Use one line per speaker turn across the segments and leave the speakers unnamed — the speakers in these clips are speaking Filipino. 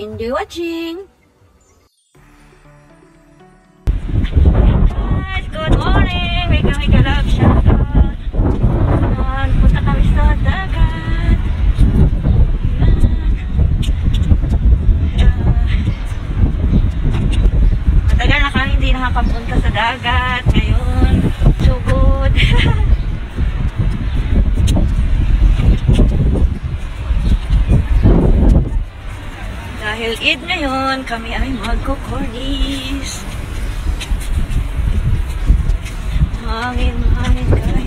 Enjoy watching! Guys, good morning! Wika wika love, shout out! Ayan, punta kami sa dagat! Ah. Matagal na kami hindi nakakapunta sa dagat. Ngayon, so good! Dahil Eid ngayon, kami ay magkukordis. Hangin, hangin, guys.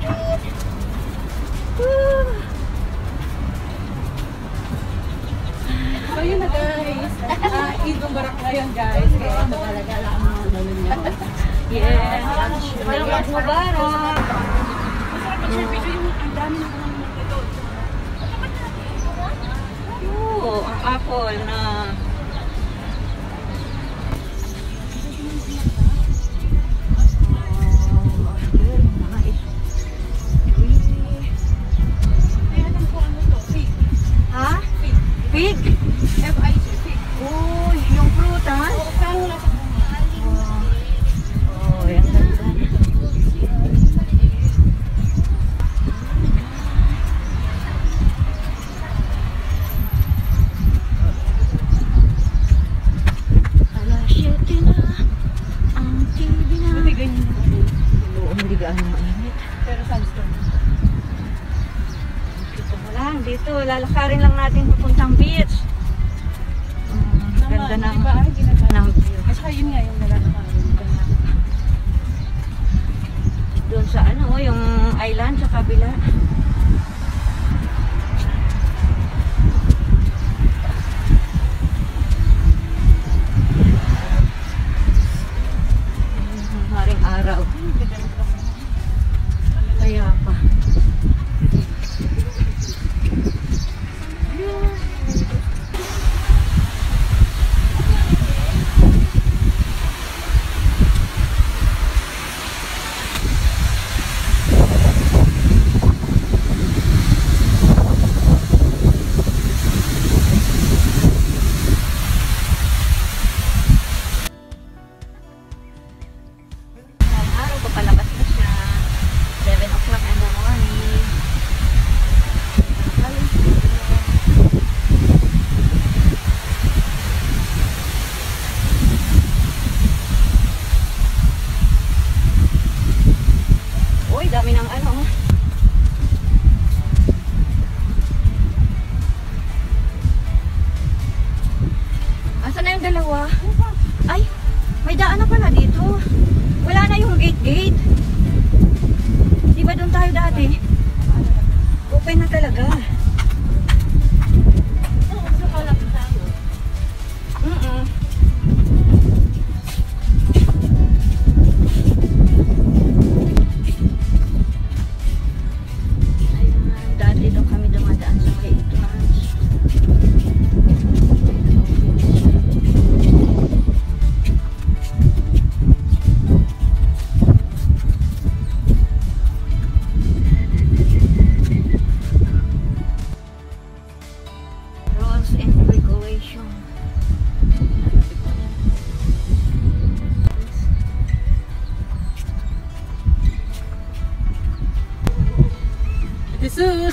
init! Woo!
So yun na guys, uh, ah, Eid Mubarak ngayon guys. Kaya ito talaga lang ang mga ganun niya.
Yes, I'm sure. Eid Mubarak!
Masarap mag-share video yung ang dami na kong mga ito.
Oo, ang apple na Lalakarin lang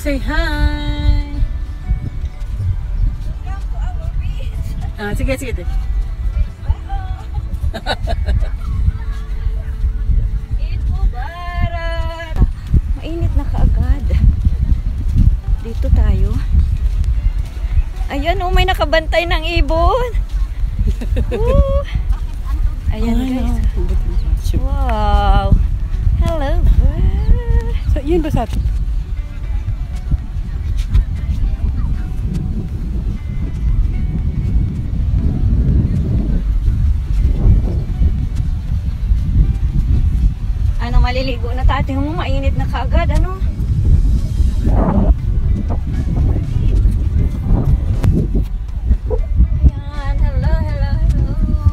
Say hi. Ah, sige, sige. sige.
Mainit na kaagad. Dito tayo. Ayan, oh, may nakabantay ng ibon. Ayan,
Ay,
guys.
Shoot.
Wow! Hello, bird.
So, yun ba sa atin?
Tingnan mo, mainit na kaagad. Ano? Ayan, hello, hello, hello.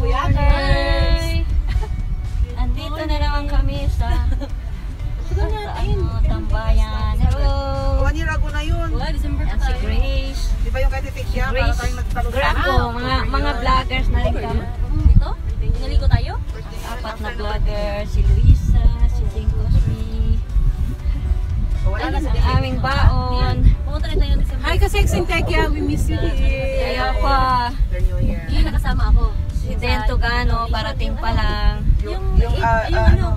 Good morning. Andito na naman kami sa ano, tambayan. Hello.
One year ago na yun.
Yan si Grace.
Di ba yung kay Titi Kia? Para
Grace.
tayong nagtalo
Graco, mga mga vloggers na rin kami.
Dito? Naligo tayo?
Apat na vlogger, si Luisa, aming baon.
Hi, kasi Tekia, we miss you here.
Kaya pa,
After New Year.
Yun, nakasama ako.
si Den Tugano, parating pa lang.
Yung, yung,
Yung
ah,
ano,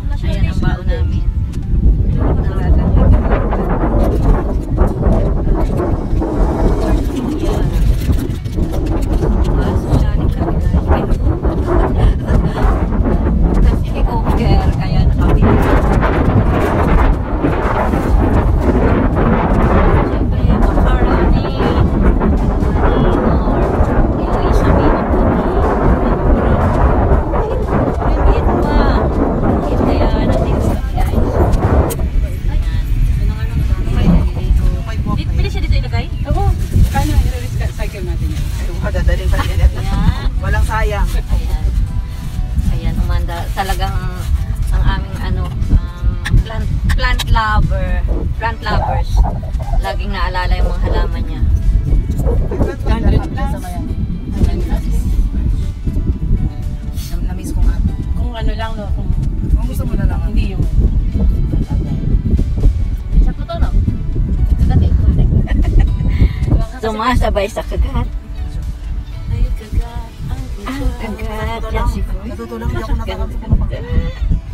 Naalala yung mga halaman niya.
Sa mayan. Na-miss ko nga.
Kung ano lang, no? Kung
Kung gusto mo na lang.
hindi yung...
Sa puto, no?
Sumasabay sa kagat.
Ay, kagat. Ang
Ang kagat. Yan si Boy.
Natuto lang, hindi ako.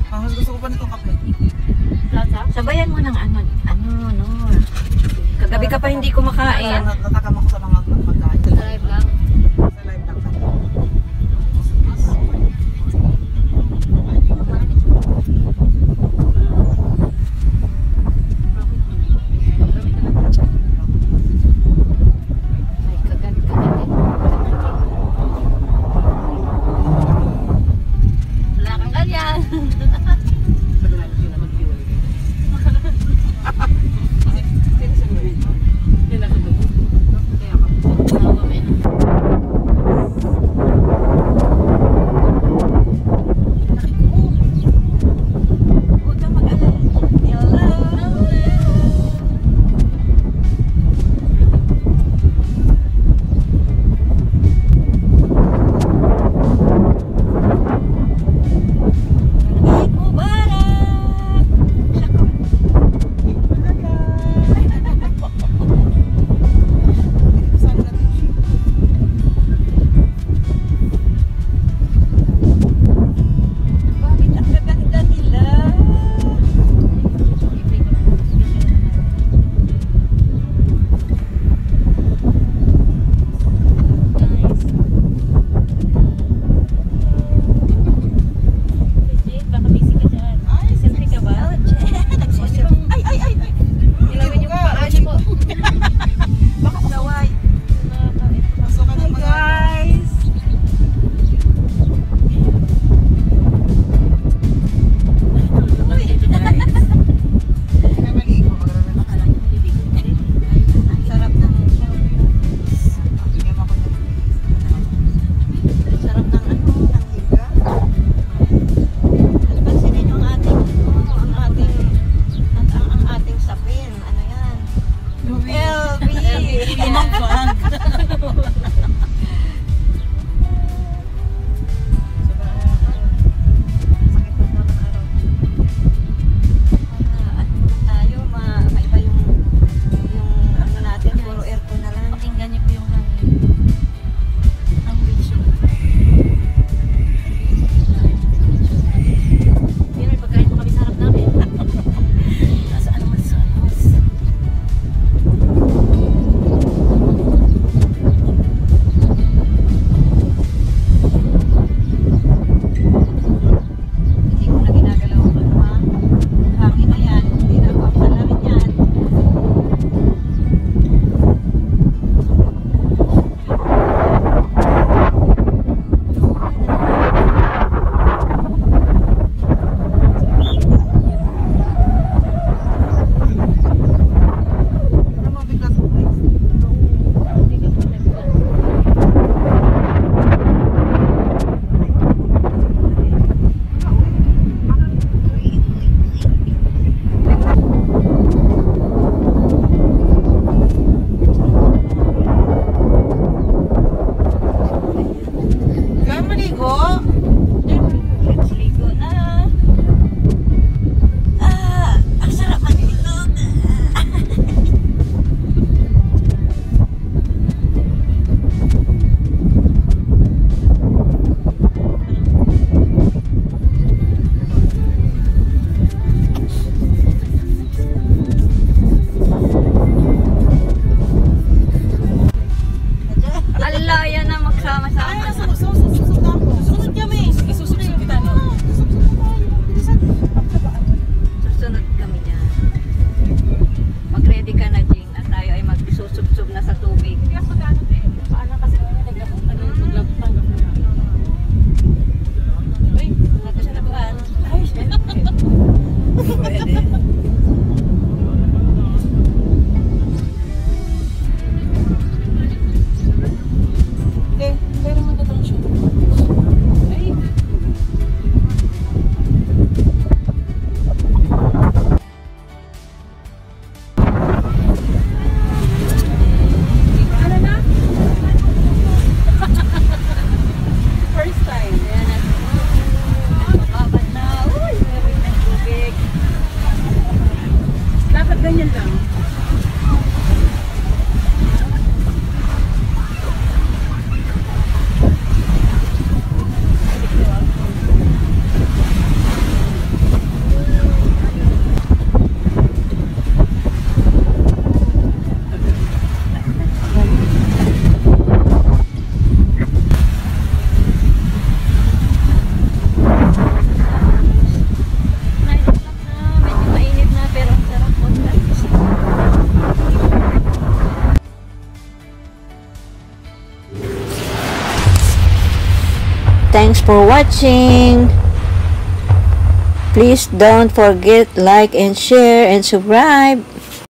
Ang mas gusto ko pa nitong kape.
Sabayan mo ng ano, ano, no. Kagabi ka pa hindi kumakain.
Ako sa mga
그리고 for watching. Please don't forget like and share and subscribe.